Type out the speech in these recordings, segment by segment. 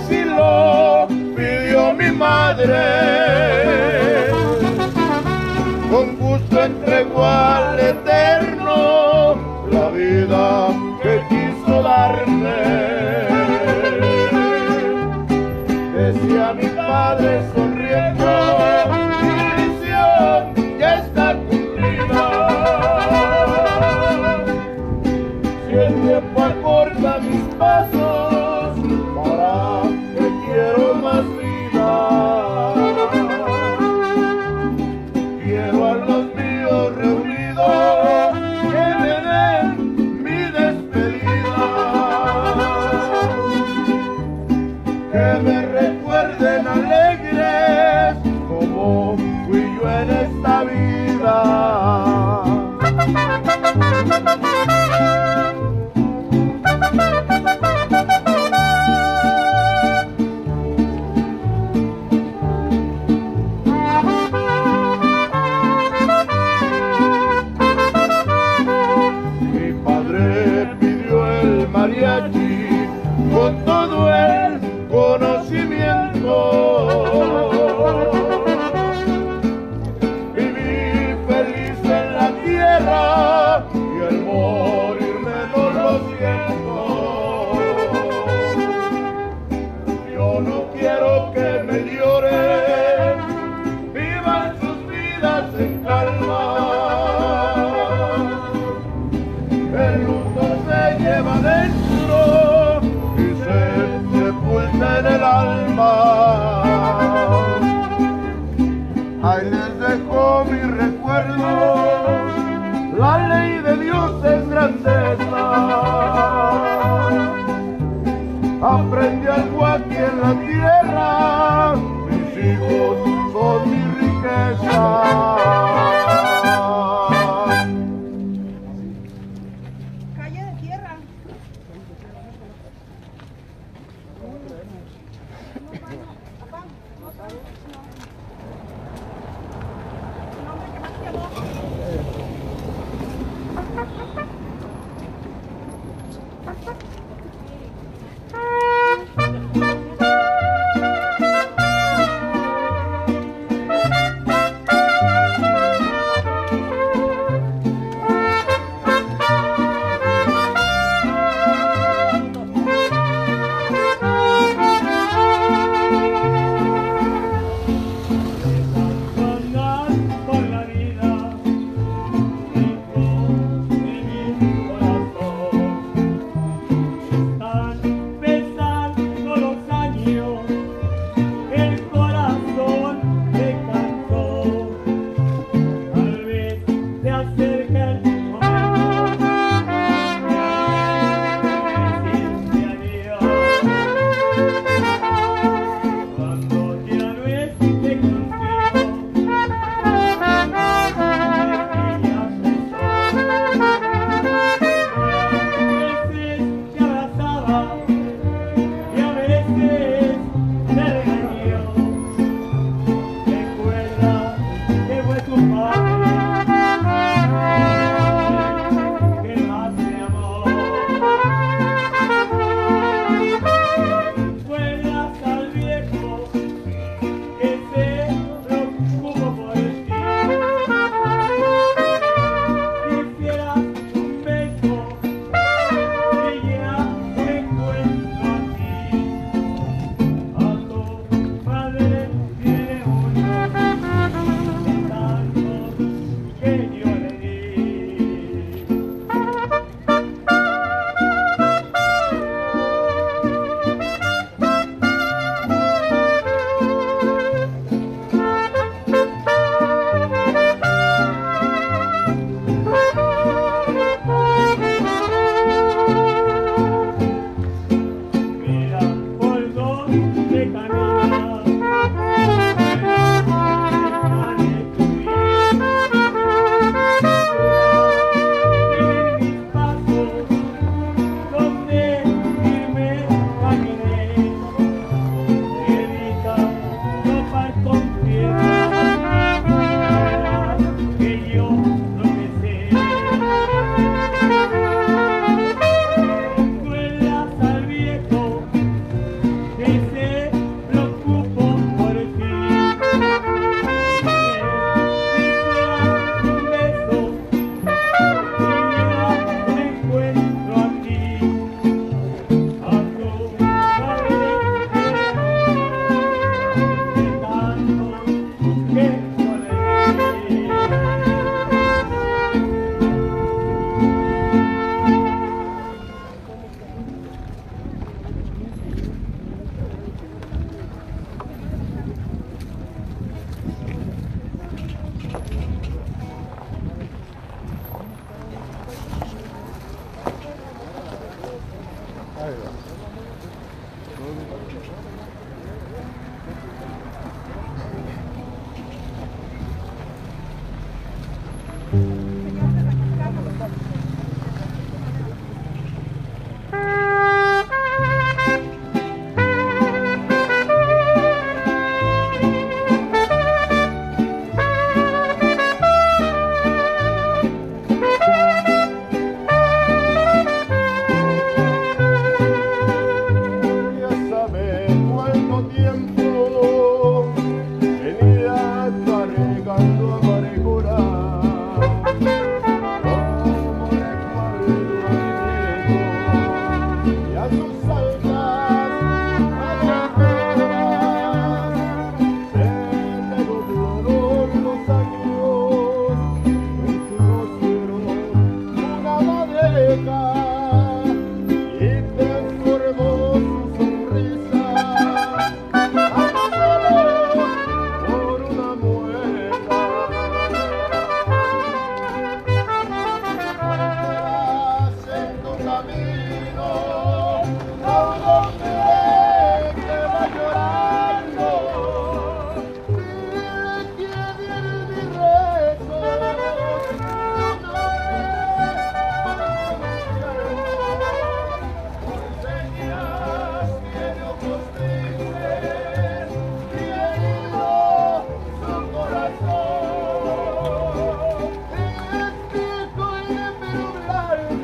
así lo pidió mi madre.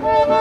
Oh,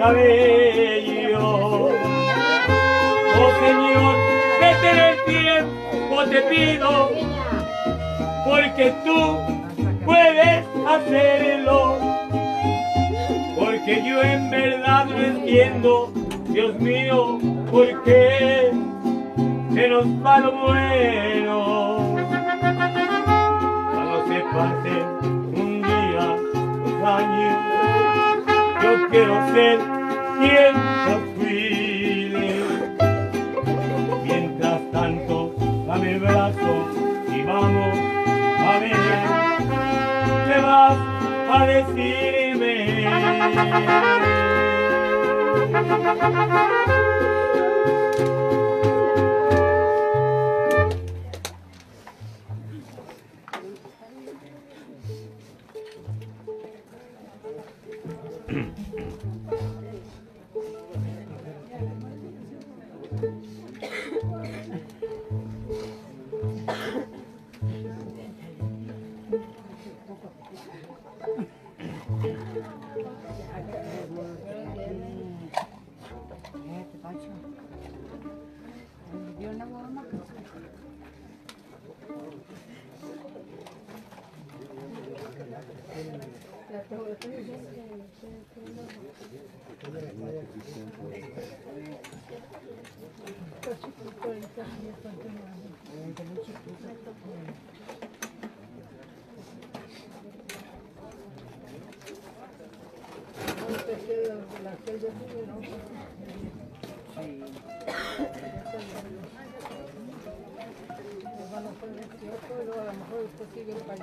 cabello. Oh Señor, vete el tiempo, te pido, porque tú puedes hacerlo. Porque yo en verdad no entiendo, Dios mío, por qué se nos va lo bueno. Cuando se pasen un día, dos años, yo quiero ser quien cuide. Mientras tanto, dame el brazo y vamos a ver qué vas a decirme. a lo mejor después sigue el país.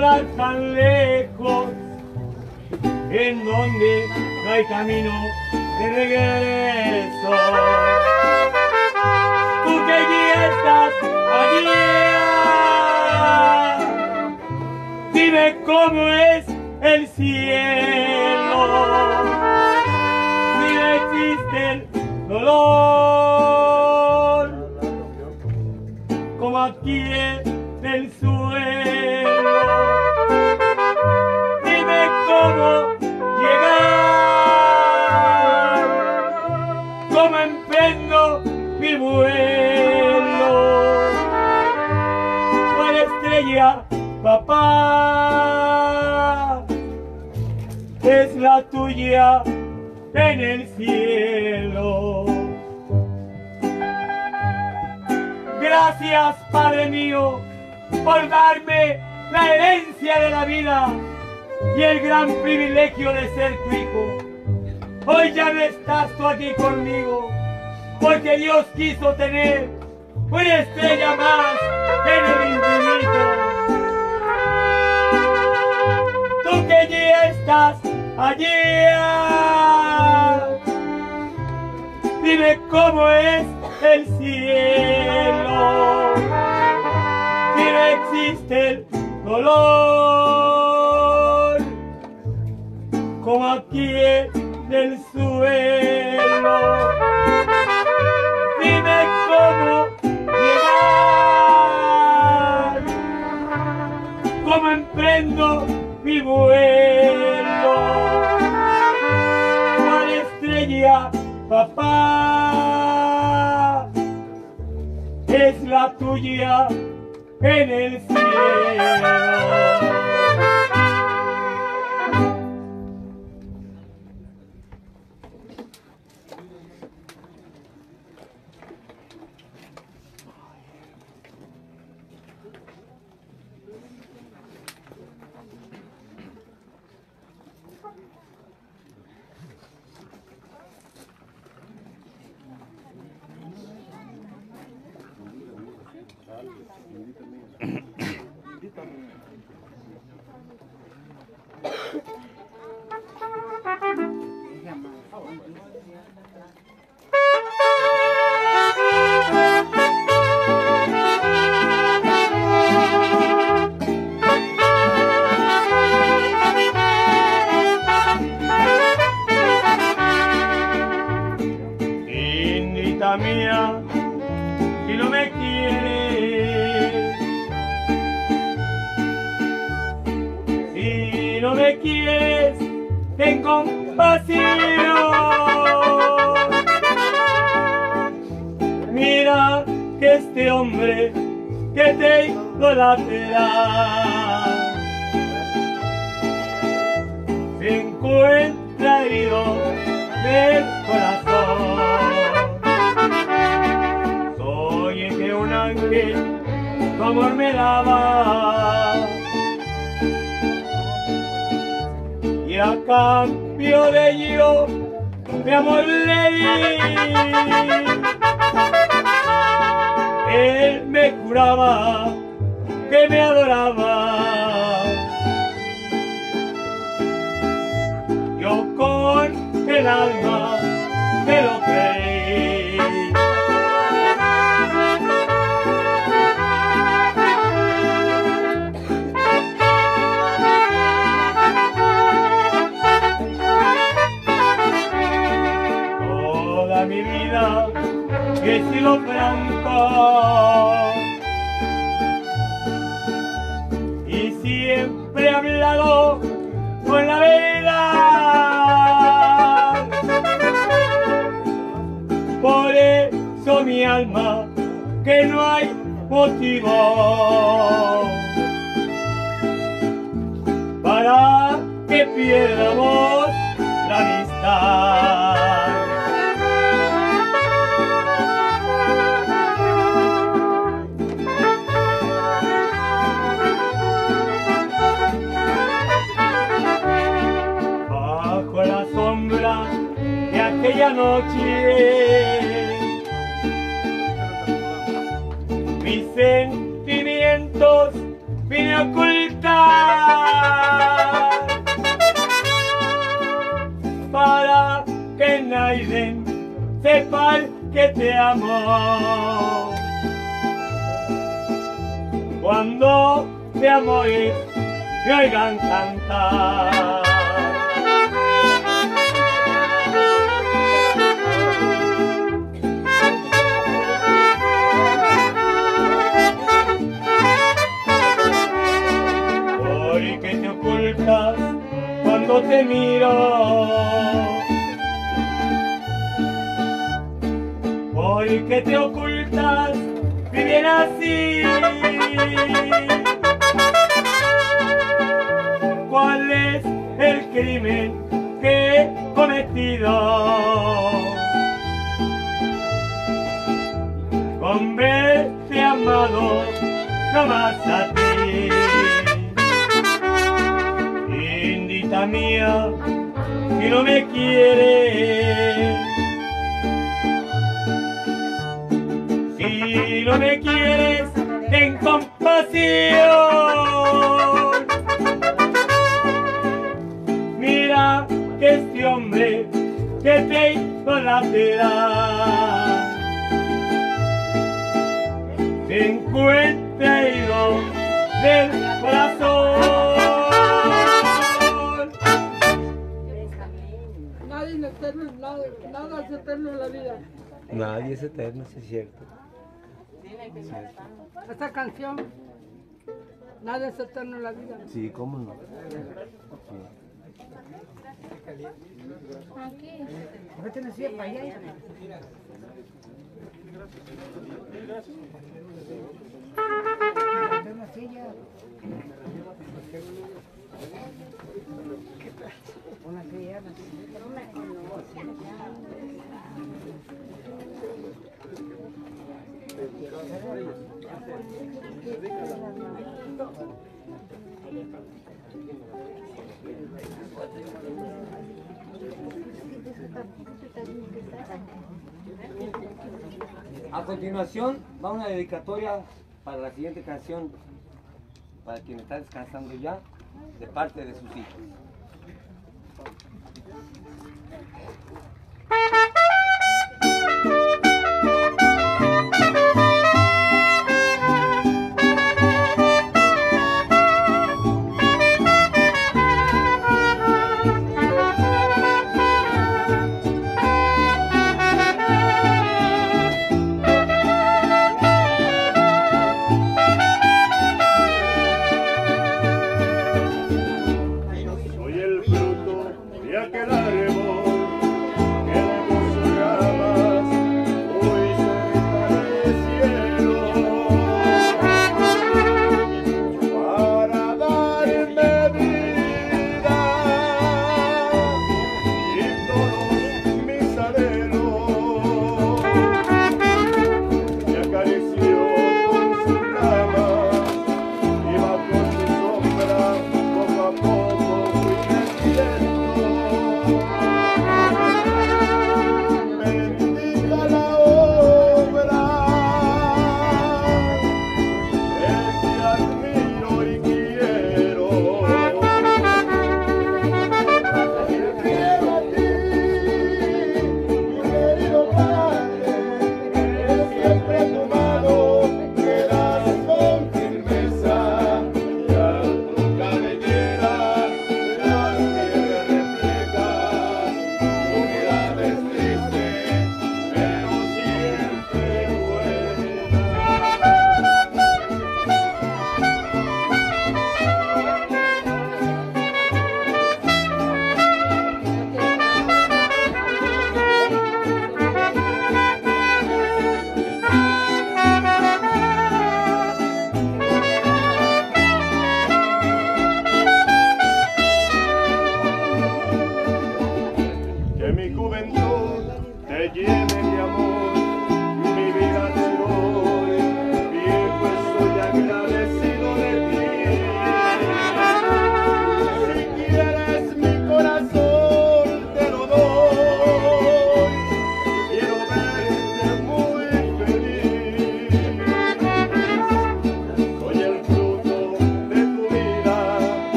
tan lejos en donde no hay camino Gracias, Padre mío, por darme la herencia de la vida y el gran privilegio de ser tu hijo. Hoy ya no estás tú aquí conmigo, porque Dios quiso tener una estrella más en el infinito. Tú que ya estás allí, dime cómo es el cielo. Si no existe el dolor, como aquí en el suelo. Dime cómo llegar, cómo emprendo mi vuelo. ¿Cuál estrella, papá? La tuya en el cielo. Ángel tu amor me daba y a cambio de ello mi amor le di. Él me juraba que me adoraba. Yo con el alma he sido franco y siempre hablado con la verdad. Por eso mi alma, que no hay motivo para que pierdamos la amistad. Mis sentimientos vine a ocultar para que nadie sepa que te amo. Cuando de amores me oigan cantar. Te miro? ¿Por qué te ocultas bien así? ¿Cuál es el crimen que he cometido? Con verte amado no más a ti. Indita mía, si no me quieres, si no me quieres, ten compasión. Mira que este hombre que te idolatrará se encuentra eterno, nada, nada es eterno en la vida. Nadie es eterno, sí es cierto. Esta canción, nada es eterno en la vida. Sí, cómo no. Vete así para allá. A continuación va una dedicatoria para la siguiente canción, para quien está descansando ya, de parte de sus hijos.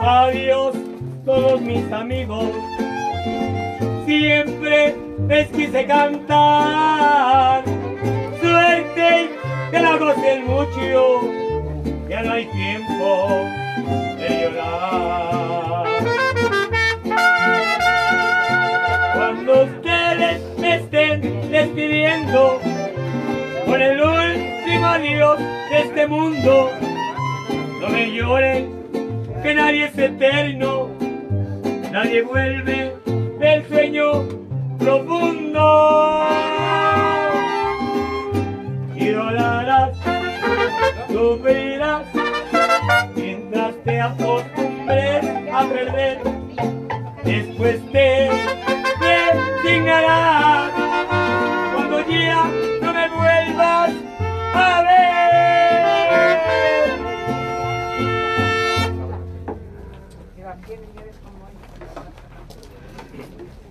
Adiós todos mis amigos. Siempre les quise cantar. Suerte que la gocen mucho. Ya no hay tiempo de llorar. Cuando ustedes me estén despidiendo por el último adiós de este mundo, no me lloren que nadie es eterno, nadie vuelve del sueño profundo. Y dolarás, sufrirás, mientras te acostumbres a perder, después te resignarás cuando ya no me vuelvas a ver.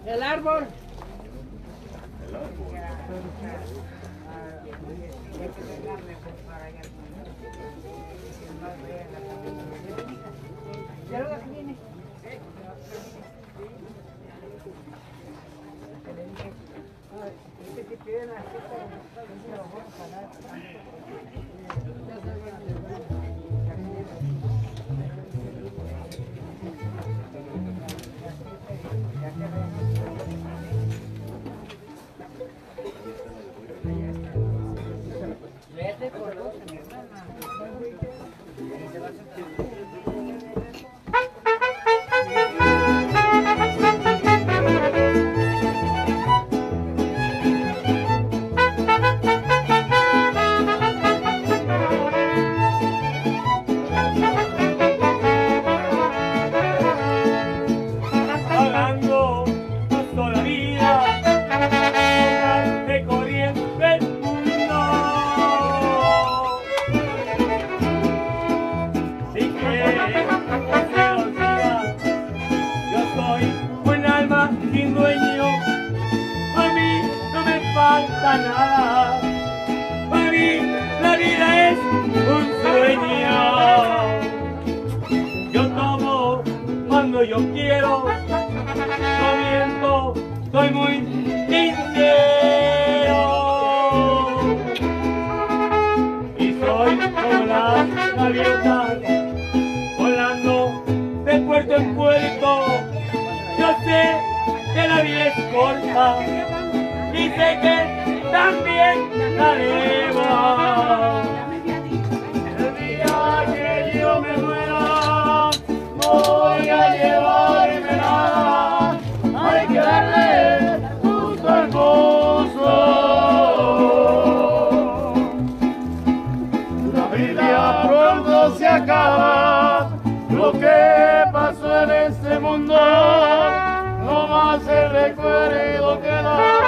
El árbol. El árbol. Ya lo viene. cuando yo quiero. No miento, soy muy sincero. Y soy como las gaviotas, volando de puerto en puerto. Yo sé que la vida es corta y sé que también la debo. Hoy la lleva y me da, hay que darle gusto al hermoso. La vida pronto se acaba. Lo que pasó en este mundo no más se recuerdo que va.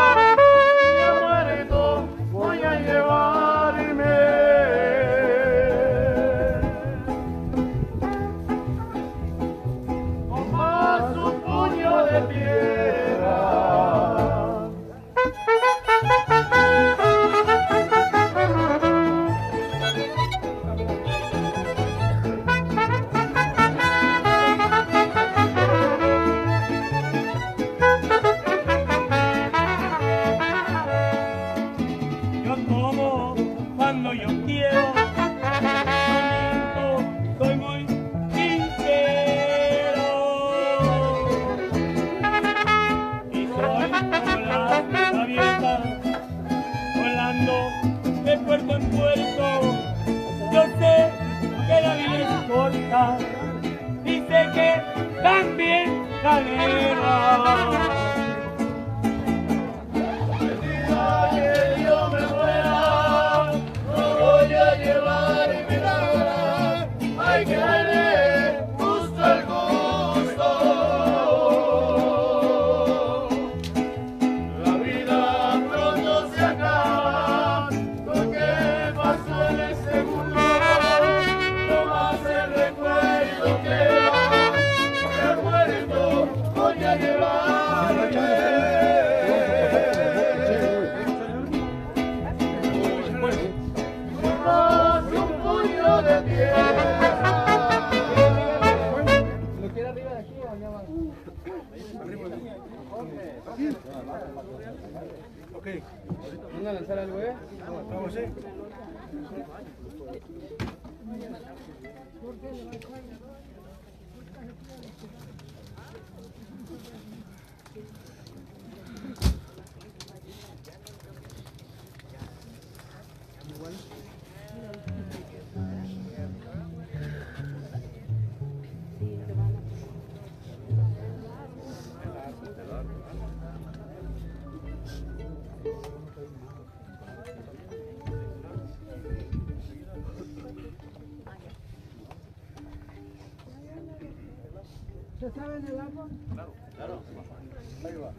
galera. Ok. ¿Van a lanzar algo, eh? Vamos, eh. cabe en el agua? Claro, claro. Ahí va.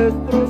nuestros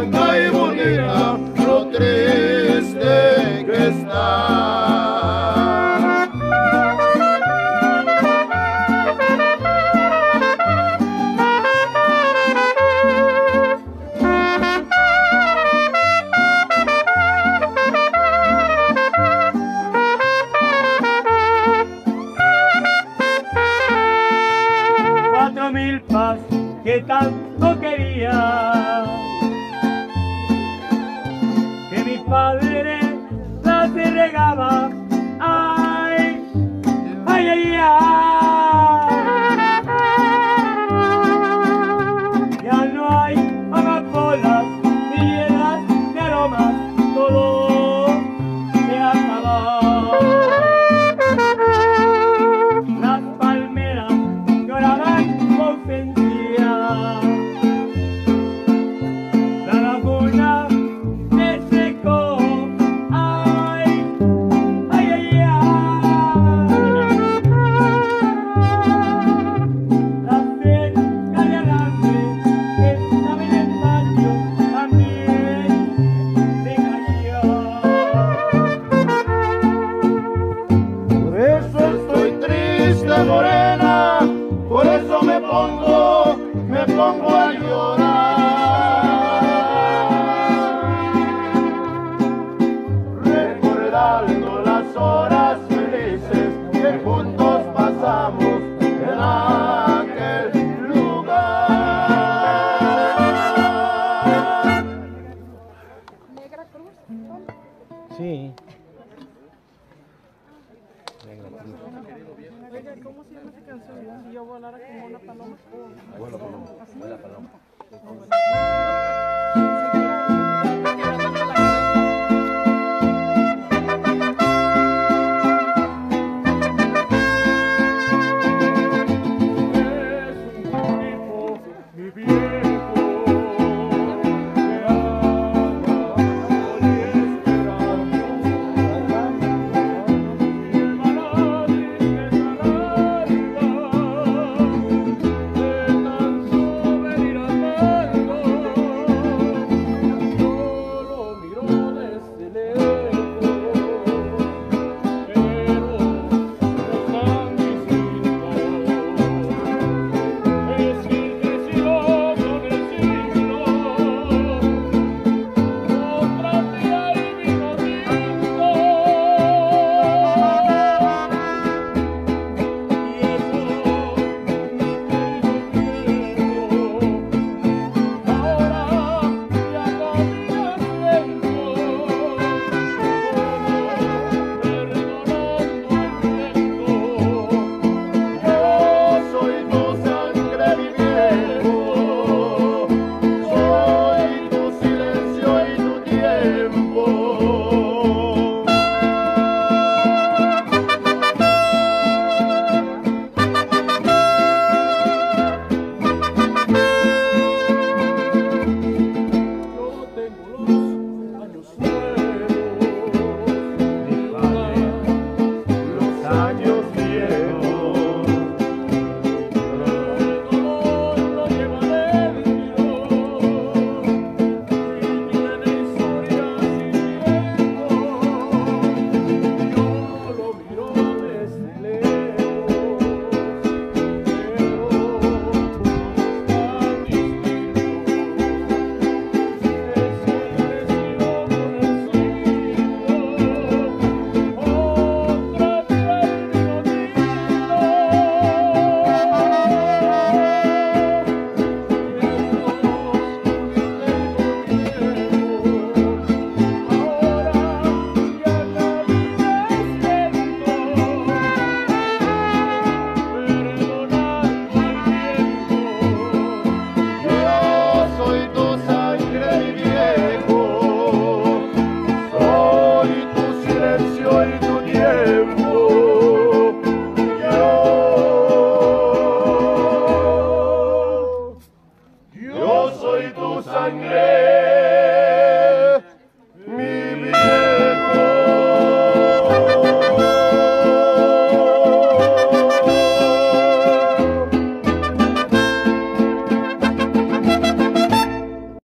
blanca y bonita, lo triste que está.